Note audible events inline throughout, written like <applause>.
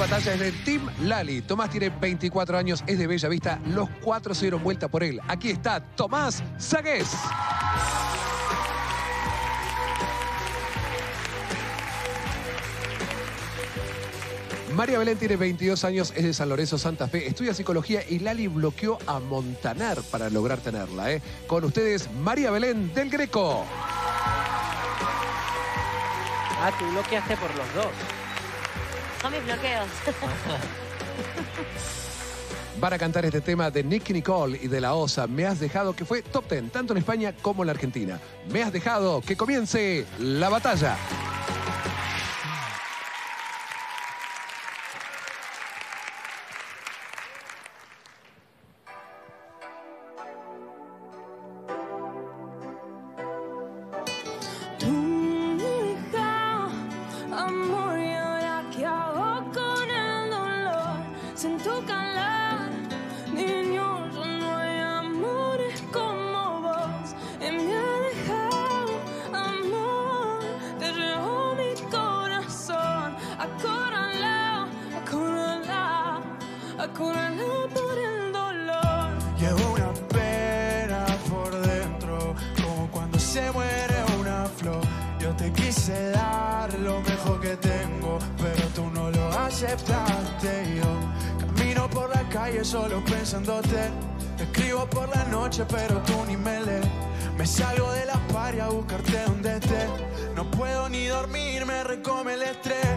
batalla es de Team Lali. Tomás tiene 24 años, es de Bella Vista. Los cuatro se dieron vuelta por él. Aquí está Tomás Sagués. María Belén tiene 22 años, es de San Lorenzo, Santa Fe, estudia psicología y Lali bloqueó a Montanar para lograr tenerla. ¿eh? Con ustedes, María Belén del Greco. Ah, tú bloqueaste por los dos. Son mis bloqueos. <laughs> Van a cantar este tema de Nicky Nicole y de La Osa, Me has dejado, que fue top 10, tanto en España como en la Argentina. Me has dejado que comience la batalla. sentuhkanlah por la calle solo pensándote. Te escribo por la noche, pero tú ni me lees. Me salgo de la paria a buscarte donde estés. No puedo ni dormir, me recome el estrés.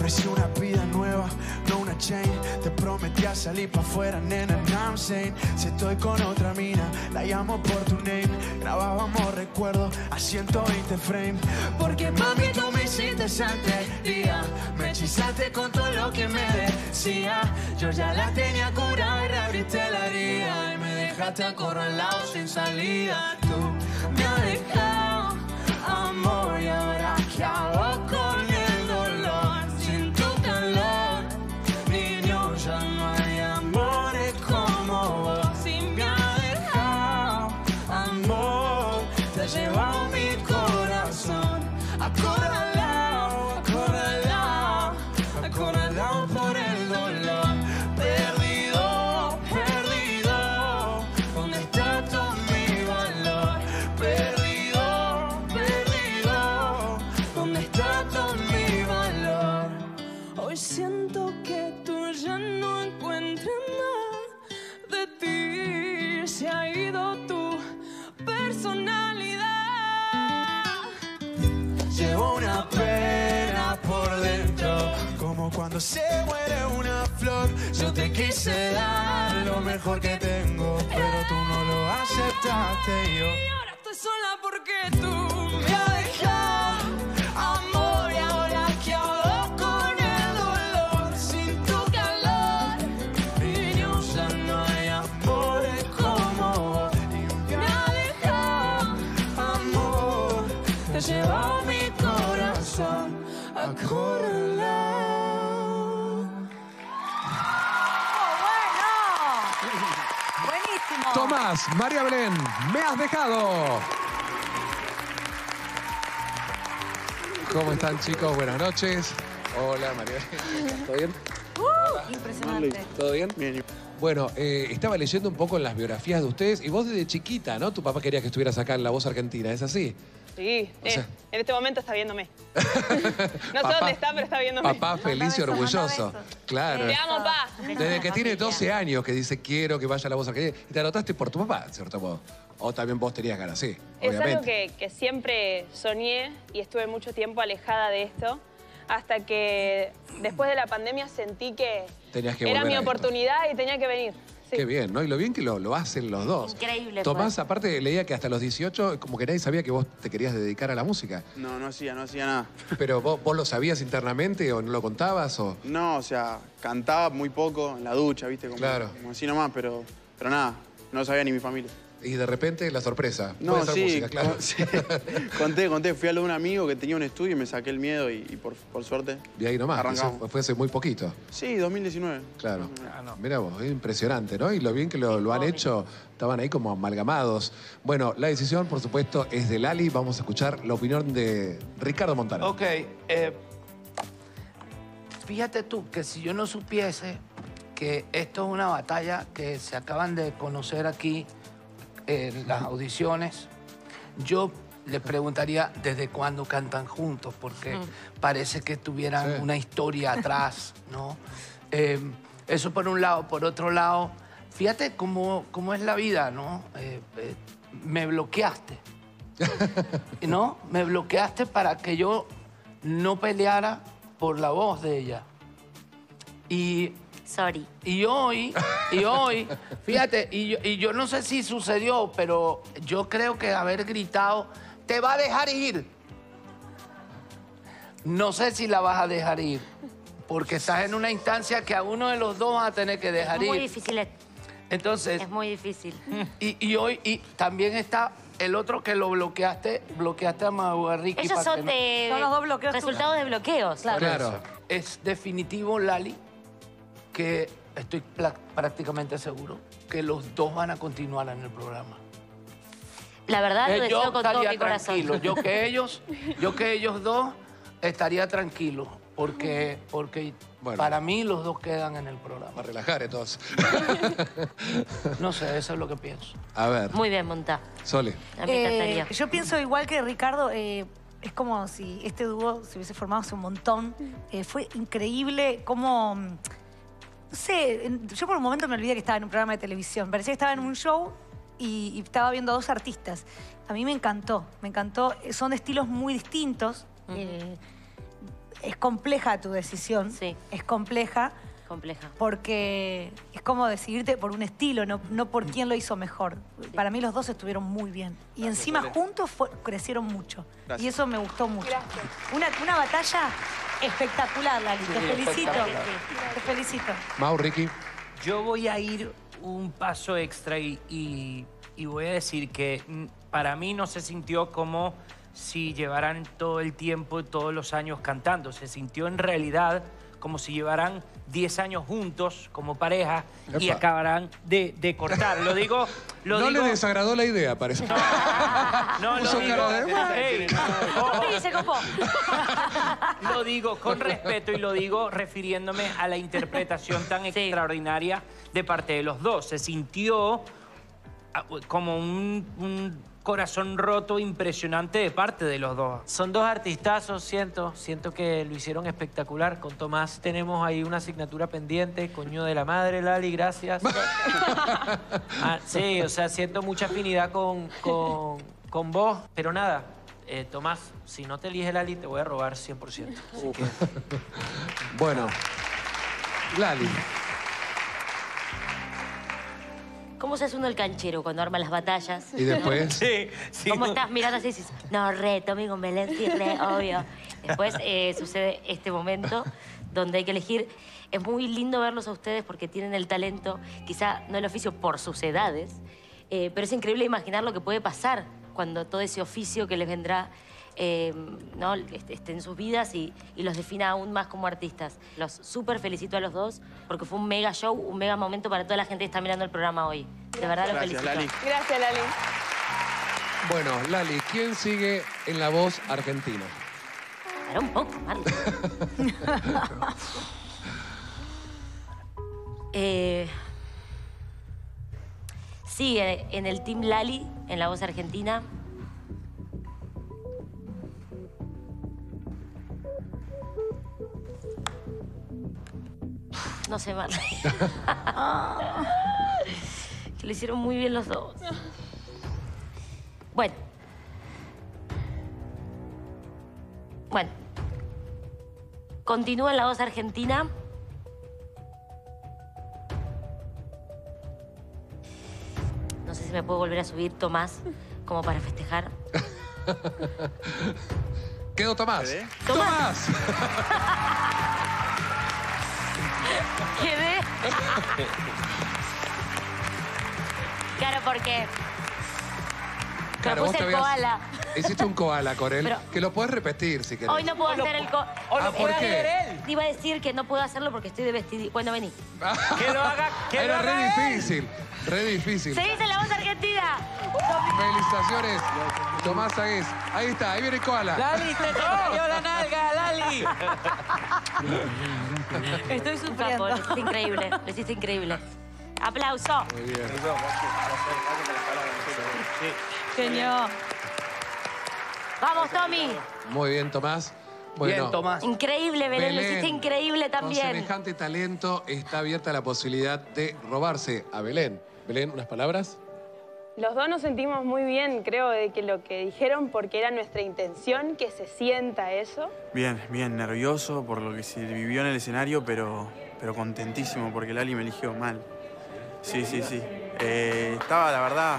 Ofrecí una vida nueva, no una chain. Te prometí a salir pa' afuera, nena, I'm saying. Si estoy con otra mina, la llamo por tu name. Grabábamos recuerdos a 120 frames. Porque mami, tú me hiciste santería. Me hechizaste con todo lo que me decía. Yo ya la tenía curada y reabriste la herida. Y me dejaste acorralado sin salida. Tú me has dejado, amor, quise dar lo mejor que tengo, pero tú no lo aceptaste. y Yo Y ahora estoy sola porque tú María Belén, me has dejado. ¿Cómo están chicos? Buenas noches. Hola María Belén. ¿Todo bien? Uh, impresionante. ¿Todo bien? Bueno, eh, estaba leyendo un poco en las biografías de ustedes y vos desde chiquita, ¿no? Tu papá quería que estuvieras acá en La Voz Argentina, ¿es así? Sí, O eh, sea- en este momento está viéndome. <laughs> No sé Papá- dónde está, pero está viéndome. Papá feliz y orgulloso. Claro. Te amo, pa. Desde que tiene 12 años que dice quiero que vaya a La Voz Argentina. Y te anotaste por tu papá, de cierto modo. O también vos tenías ganas, sí, Es obviamente. algo que, que siempre soñé y estuve mucho tiempo alejada de esto. Hasta que después de la pandemia sentí que, era mi a oportunidad y tenía que venir. Sí. Qué bien, ¿no? Y lo bien que lo, lo hacen los dos. Increíble, Tomás, pues. aparte, leía que hasta los 18, como que nadie sabía que vos te querías dedicar a la música. No, no hacía, no hacía nada. <laughs> Pero vos, vos lo sabías internamente o no lo contabas o... No, o sea, cantaba muy poco en la ducha, ¿viste? Como, Claro. Como así nomás, pero, pero nada, no lo sabía ni mi familia. Y de repente la sorpresa. No, Puede ser sí, música, claro. con- sí. <laughs> conté, conté. Fui a lo de un amigo que tenía un estudio y me saqué el miedo y, y por, por suerte Y ahí nomás, arrancamos. eso fue hace muy poquito. Sí, 2019. Claro. Mira vos, es impresionante, ¿no? Y lo bien que lo, lo han hecho, estaban ahí como amalgamados. Bueno, la decisión, por supuesto, es de Lali. Vamos a escuchar la opinión de Ricardo Montano. Ok, eh, fíjate tú que si yo no supiese que esto es una batalla que se acaban de conocer aquí en las audiciones, yo les preguntaría desde cuándo cantan juntos, porque parece que tuvieran Sí. una historia <laughs> atrás, ¿no? Eh, eso por un lado. Por otro lado, fíjate cómo, cómo es la vida, ¿no? Eh, eh, me bloqueaste. <laughs> ¿No? Me bloqueaste para que yo no peleara por la voz de ella. Y, Sorry. y hoy, y hoy, fíjate, y yo, y yo no sé si sucedió, pero yo creo que haber gritado, te va a dejar ir. No sé si la vas a dejar ir, porque estás en una instancia que a uno de los dos vas a tener que dejar Es muy ir. difícil. Es, Entonces, es muy difícil. y, y hoy y también está el otro que lo bloqueaste, bloqueaste a Maguarriqui. Ellos son no- de Son los dos bloqueos resultados de bloqueos. Claro. Es definitivo, Lali, que estoy prácticamente seguro que los dos van a continuar en el programa. La verdad lo Eh, deseo yo con todo mi corazón. Yo que ellos, yo que ellos dos estaría tranquilo, porque, porque Bueno. para mí los dos quedan en el Para programa. relajar entonces. <laughs> No sé, eso es lo que pienso. A ver, Muy bien, Monta. Sole. A mí me Eh, encantaría. yo pienso igual que Ricardo, eh, es como si este dúo se hubiese formado hace un montón. Eh, fue increíble cómo, no sé, yo por un momento me olvidé que estaba en un programa de televisión. Parecía que estaba en un show y, y estaba viendo a dos artistas. A mí me encantó, me encantó. Son de estilos muy distintos. Eh, es compleja tu decisión. Sí. Es compleja Compleja. porque es como decidirte por un estilo, no, no por quién lo hizo mejor. Para mí los dos estuvieron muy bien. Y encima juntos fue- crecieron mucho. Gracias. Y eso me gustó mucho. Gracias. Una, una batalla espectacular, Lali. Te felicito. Te felicito. Mau, Ricky. Yo voy a ir un paso extra y, y- y voy a decir que mm, para mí no se sintió como si llevaran todo el tiempo y todos los años cantando. Se sintió en realidad como si llevaran 10 años juntos como pareja y acabarán de, de cortar. Lo digo... Lo no digo, le desagradó la idea, parece. No, lo Puso digo... cara de- Ey, Sí, se copó. Lo digo con respeto y lo digo refiriéndome a la interpretación tan Sí. extraordinaria de parte de los dos. Se sintió como un, un corazón roto impresionante de parte de los dos. Son dos artistazos, siento. Siento que lo hicieron espectacular. Con Tomás tenemos ahí una asignatura pendiente. Coño de la madre, Lali, gracias. <laughs> Ah, sí, o sea, siento mucha afinidad con, con, con vos. Pero nada, eh, Tomás, si no te elige Lali, te voy a robar 100%. Así que... Bueno, Lali. ¿Cómo se hace uno el canchero cuando arma las batallas? Y después. <laughs> Sí, sí. ¿Cómo estás mirando así y dices, no, re, Tommy con Belén, sí, re, obvio? Después eh, sucede este momento donde hay que elegir. Es muy lindo verlos a ustedes porque tienen el talento, quizá no el oficio por sus edades, eh, pero es increíble imaginar lo que puede pasar cuando todo ese oficio que les vendrá eh, ¿no? este- esté en sus vidas y, y los defina aún más como artistas. Los súper felicito a los dos porque fue un mega show, un mega momento para toda la gente que está mirando el programa hoy. De verdad los Gracias, felicito. Lali. Gracias, Lali. Bueno, Lali, ¿quién sigue en la voz argentina? Para un poco, Marta. <laughs> eh, sigue en el Team Lali, en la voz argentina. No sé, Marta. <laughs> <laughs> que lo hicieron muy bien los dos. Bueno. Bueno. Continúa en la voz argentina. No sé si me puedo volver a subir, Tomás, como para festejar. <laughs> Quedó Tomás. ¿Quedé? ¡Tomás! <laughs> Quedé. <laughs> claro, porque Claro, vos puse te el habías- koala. Hiciste un koala Pero- que lo puedes repetir si querés. Hoy no puedo hacer el o lo Ah, ¿por puede qué? hacer él. Te iba a decir que no puedo hacerlo porque estoy de vestido. Bueno, vení. <laughs> Que lo haga, que lo Era haga re él. difícil, re difícil. Se dice la voz argentina. Felicitaciones, Tomás Sagués. Ahí está, ahí viene el koala. Lali, te <laughs> cayó la nalga, Lali. Estoy Un sufriendo. capo, lo hiciste increíble, lo hiciste increíble. Aplauso. Muy bien. Genio. Vamos, Tommy. Muy bien, Tomás. Bueno, Bien, Tomás. Increíble, Belén, lo hiciste increíble Con también. semejante talento está abierta la posibilidad de robarse a Belén. Belén, unas palabras. Los dos nos sentimos muy bien, creo, de que lo que dijeron, porque era nuestra intención que se sienta eso. Bien, bien, nervioso por lo que se vivió en el escenario, pero, pero contentísimo porque Lali me eligió mal. Sí, sí, sí. Eh, estaba, la verdad,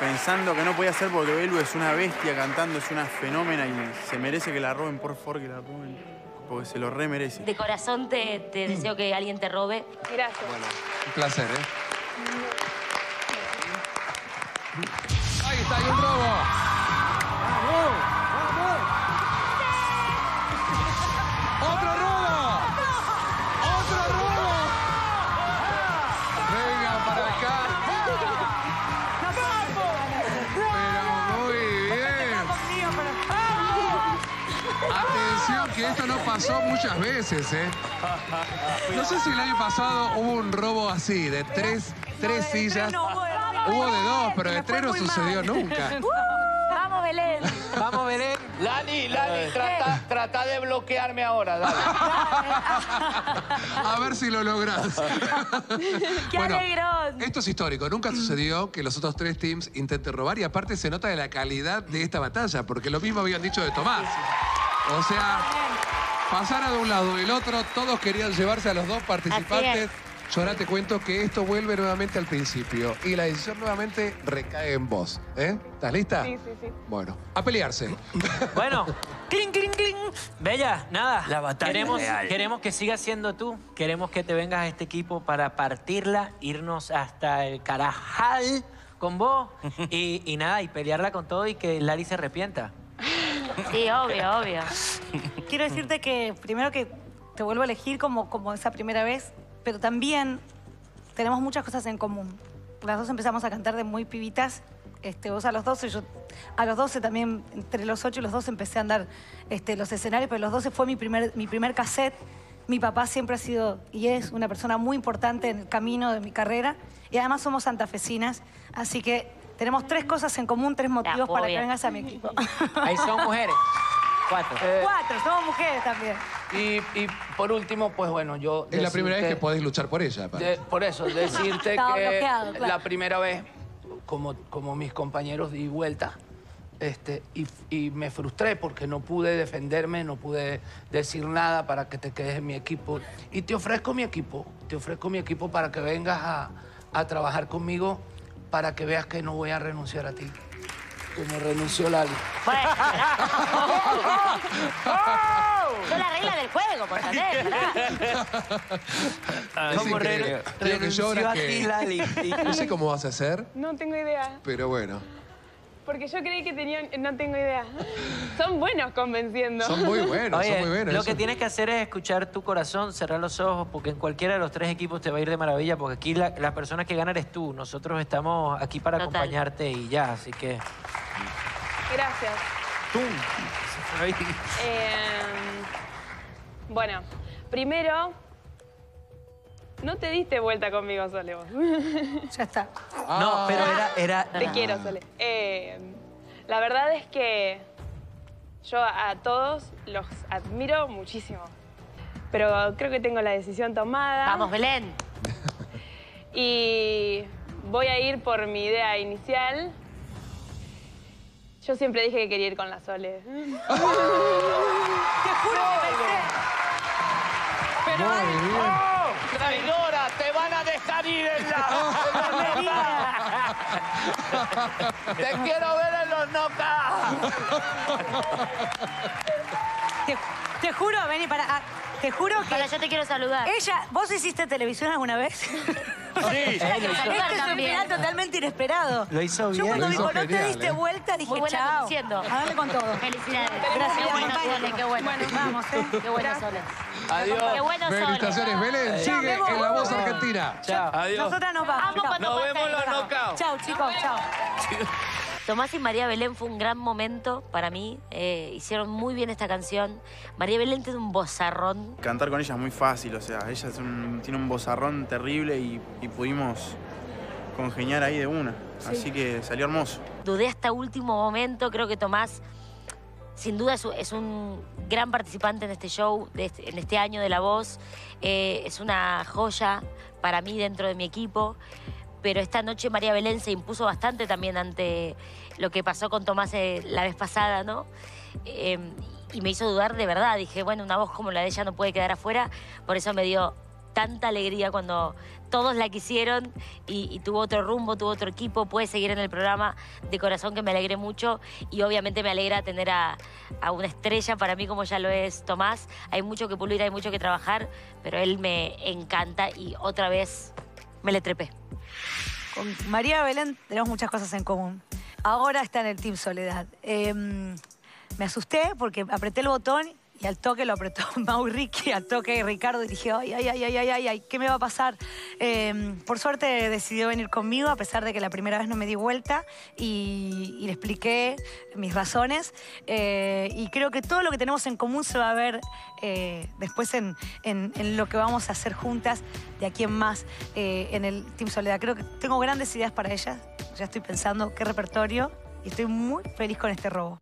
pensando que no podía ser porque Belu es una bestia cantando, es una fenómena y se merece que la roben, por favor, que la roben. Porque se lo re merece. De corazón te, te deseo que alguien te robe. Gracias. Un placer, ¿eh? Ahí está, hay un robo. Esto no pasó muchas veces, ¿eh? No sé si el año pasado hubo un robo así, de tres, tres sillas. Hubo de dos, pero de tres no sucedió nunca. <laughs> Vamos, Belén. Vamos, Belén. Lali, Lali, trata, trata de bloquearme ahora, dale. A ver si lo lográs. <laughs> ¡Qué Bueno, alegrón! Esto es histórico. Nunca sucedió que los otros tres teams intenten robar y aparte se nota de la calidad de esta batalla, porque lo mismo habían dicho de Tomás. O sea, pasara de un lado y del otro, todos querían llevarse a los dos participantes. Yo ahora te cuento que esto vuelve nuevamente al principio y la decisión nuevamente recae en vos. ¿eh? ¿Estás lista? Sí, sí, sí. Bueno, a pelearse. <laughs> Bueno, cling, cling, cling. Bella, nada. La batalla queremos, real. queremos que sigas siendo tú. Queremos que te vengas a este equipo para partirla, irnos hasta el Carajal con vos <laughs> y, y nada, y pelearla con todo y que Lari se arrepienta. Sí, obvio, obvio. <laughs> Quiero decirte que primero que te vuelvo a elegir como, como esa primera vez, pero también tenemos muchas cosas en común. Las dos empezamos a cantar de muy pibitas, este, vos a los 12, yo a los 12 también, entre los 8 y los 12 empecé a andar este, los escenarios, pero los 12 fue mi primer, mi primer cassette. Mi papá siempre ha sido y es una persona muy importante en el camino de mi carrera y además somos santafesinas, así que tenemos tres cosas en común, tres motivos para que vengas a mi equipo. Ahí son mujeres. Cuatro. Cuatro, somos mujeres también. Y, y por último, pues bueno, yo... Es la primera vez que podés luchar por ella. de- por eso, decirte <laughs> que claro. la primera vez, como, como mis compañeros, di vuelta. Este, y, y me frustré porque no pude defenderme, no pude decir nada para que te quedes en mi equipo. Y te ofrezco mi equipo, te ofrezco mi equipo para que vengas a, a trabajar conmigo, para que veas que no voy a renunciar a ti, como renunció Lali. Bueno, <laughs> Son las reglas del juego, por saber, Es ¿Cómo renunció a ti. Lali? No sé cómo vas a hacer, No tengo idea, pero bueno. Porque yo creí que tenían... No tengo idea. Son buenos convenciendo. Son muy buenos, Oye, son muy buenos. lo eso. que tienes que hacer es escuchar tu corazón, cerrar los ojos, porque en cualquiera de los tres equipos te va a ir de maravilla, porque aquí la, la persona que gana eres tú. Nosotros estamos aquí para Total. acompañarte y ya, así que... Gracias. ¡Tum! Eh, bueno, primero, no te diste vuelta conmigo, Sole, vos. Ya está. No, pero era... era Te quiero, Sole. Eh, la verdad es que yo a todos los admiro muchísimo. Pero creo que tengo la decisión tomada. Vamos, Belén. <laughs> Y voy a ir por mi idea inicial. Yo siempre dije que quería ir con la Sole. <laughs> Te juro que pensé. Pero Muy bien. ¡Oh! ¡Traidora! ¡Te van a dejar ir en la, en la! <laughs> ¡Te quiero ver en los knockouts! te, te juro, vení, para, ah, te juro que Para, yo te quiero saludar. ella, ¿vos hiciste televisión alguna vez? Sí. <laughs> saludar Este es un también. final totalmente inesperado. Lo hizo Yo bien. cuando Lo dijo, hizo no te diste ¿eh? vuelta, dije, Muy buena chao. A darle con todo. Felicidades. Gracias, Qué bueno, qué bueno. Bueno, vamos, ¿eh? Qué bueno, Sole. Adiós. Qué bueno, Sole. Felicitaciones, Belén. Chao, Sigue en La Voz Argentina. Chao. Adiós. Nosotras nos vamos. Amo Nos vemos en los knockouts. Chao, chicos, chao. <laughs> Tomás y María Belén fue un gran momento para mí. eh, hicieron muy bien esta canción. María Belén tiene un bozarrón. Cantar con ella es muy fácil, o sea, ella es un- tiene un bozarrón terrible y, y pudimos congeniar ahí de una. Así que salió hermoso. Dudé hasta último momento. Creo que Tomás, sin duda, es un, gran participante en este show, de este- en este año de La Voz. Eh, es una joya para mí dentro de mi equipo. Pero esta noche María Belén se impuso bastante también ante lo que pasó con Tomás eh, la vez pasada, ¿no? Eh, y me hizo dudar de verdad. Dije, bueno, una voz como la de ella no puede quedar afuera. Por eso me dio tanta alegría cuando todos la quisieron y, tuvo otro rumbo, tuvo otro equipo, puede seguir en el programa de corazón que me alegré mucho y obviamente me alegra tener a, una estrella para mí como ya lo es Tomás. Hay mucho que pulir, hay mucho que trabajar, pero él me encanta y otra vez me le trepé. Con María Belén tenemos muchas cosas en común. Ahora está en el Team Soledad. Eh, me asusté porque apreté el botón y al toque lo apretó <laughs> Mau Ricky, al toque Ricardo y dije, ay, ay, ay, ay, ay, ay, ¿qué me va a pasar? Eh, por suerte decidió venir conmigo, a pesar de que la primera vez no me di vuelta y, le expliqué mis razones. Eh, y creo que todo lo que tenemos en común se va a ver eh, después en, en- en lo que vamos a hacer juntas de aquí en más eh, en el Team Soledad. Creo que tengo grandes ideas para ella. Ya estoy pensando qué repertorio y estoy muy feliz con este robo.